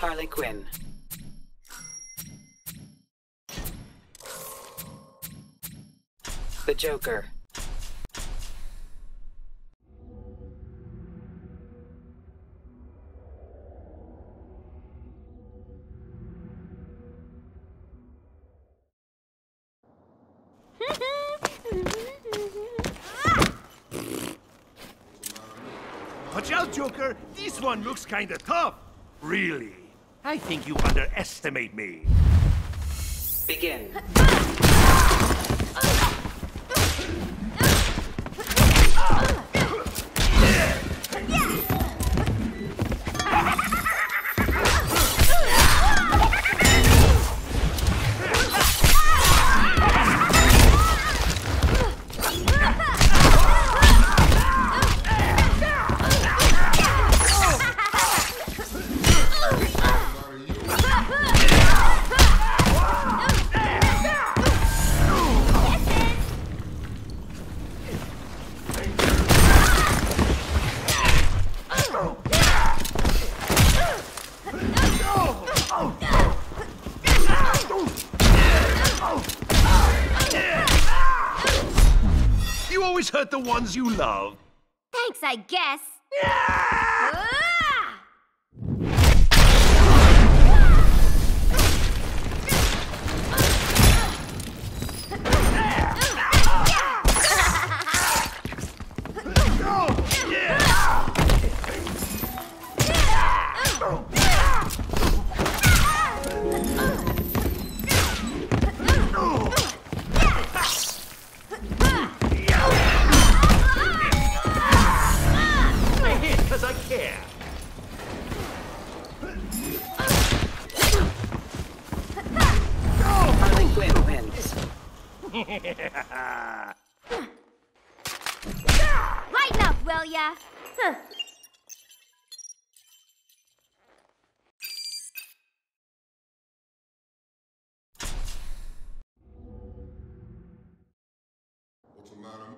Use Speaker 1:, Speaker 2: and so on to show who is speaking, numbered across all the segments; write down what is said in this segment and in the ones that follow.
Speaker 1: Harley Quinn. The Joker.
Speaker 2: Watch out, Joker! This one looks kinda tough. Really? I think you underestimate me.
Speaker 1: Begin.
Speaker 2: Ah! Always hurt the ones you love.
Speaker 3: Thanks, I guess. Ah!
Speaker 2: I
Speaker 3: up. Huh.
Speaker 4: What's the matter?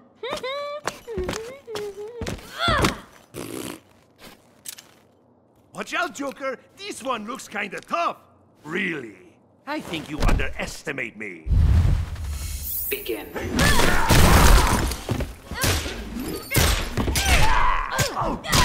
Speaker 2: Watch out, Joker! This one looks kinda tough. Really? I think you underestimate me.
Speaker 1: Begin.
Speaker 2: I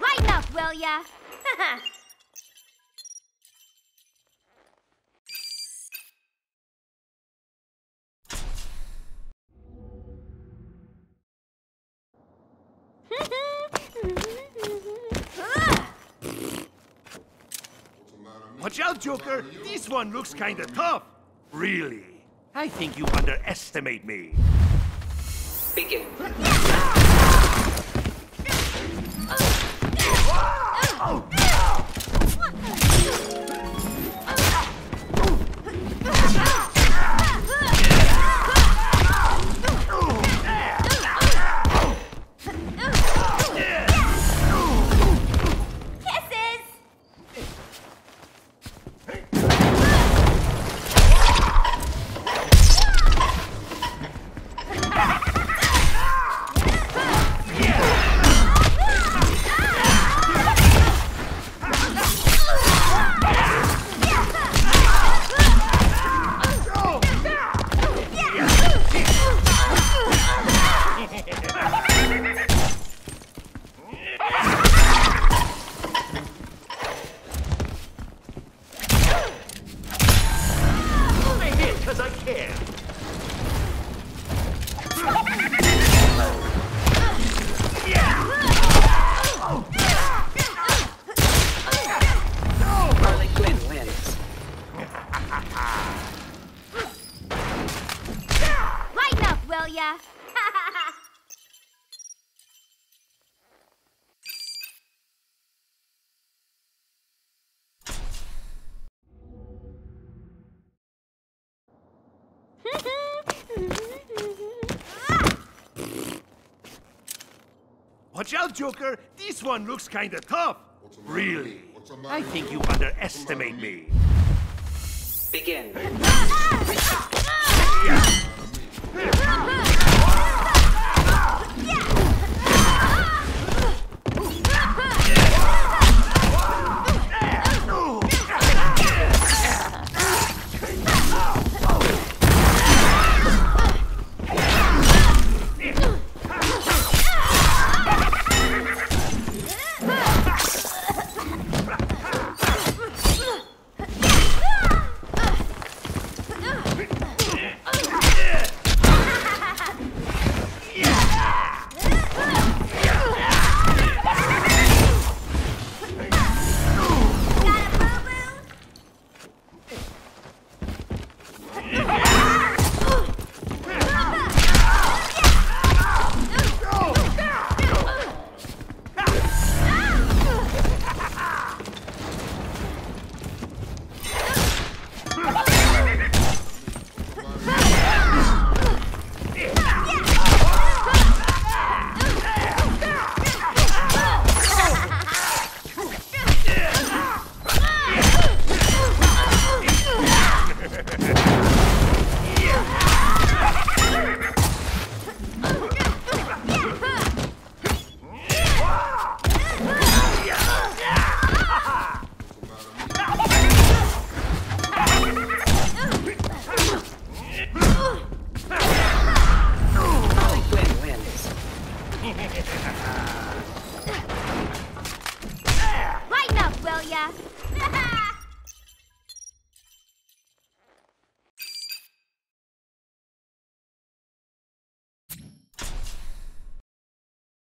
Speaker 3: Lighten up, will ya?
Speaker 2: Watch out, Joker! This one looks kinda tough. Really? I think you underestimate me.
Speaker 1: Begin.
Speaker 3: ya.
Speaker 2: Watch out, Joker! This one looks kinda tough! Really? I think you underestimate me.
Speaker 1: Begin.
Speaker 3: right up, will ya?